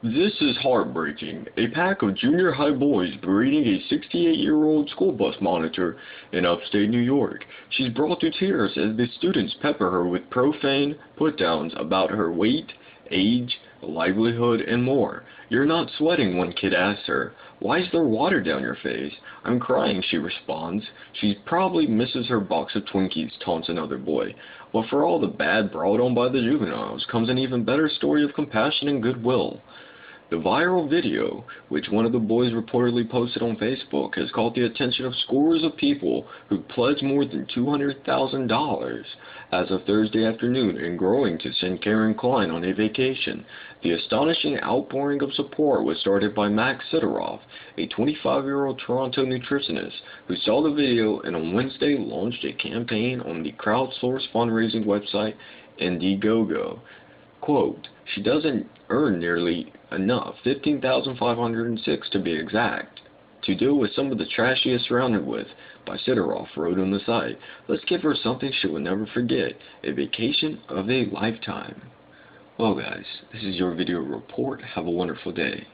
This is heartbreaking. A pack of junior high boys berating a 68-year-old school bus monitor in upstate New York. She's brought to tears as the students pepper her with profane put-downs about her weight, age, livelihood, and more. You're not sweating, one kid asks her. Why is there water down your face? I'm crying, she responds. She probably misses her box of Twinkies, taunts another boy. But for all the bad brought on by the juveniles comes an even better story of compassion and goodwill. The viral video, which one of the boys reportedly posted on Facebook, has caught the attention of scores of people who pledged more than $200,000 as of Thursday afternoon and growing to send Karen Klein on a vacation. The astonishing outpouring of support was started by Max Sidorov, a 25-year-old Toronto nutritionist who saw the video and on Wednesday launched a campaign on the crowdsourced fundraising website Indiegogo. Quote, she doesn't earn nearly enough, 15,506 to be exact, to deal with some of the trash she is surrounded with, by Sidorov wrote on the site. Let's give her something she will never forget, a vacation of a lifetime. Well guys, this is your video report. Have a wonderful day.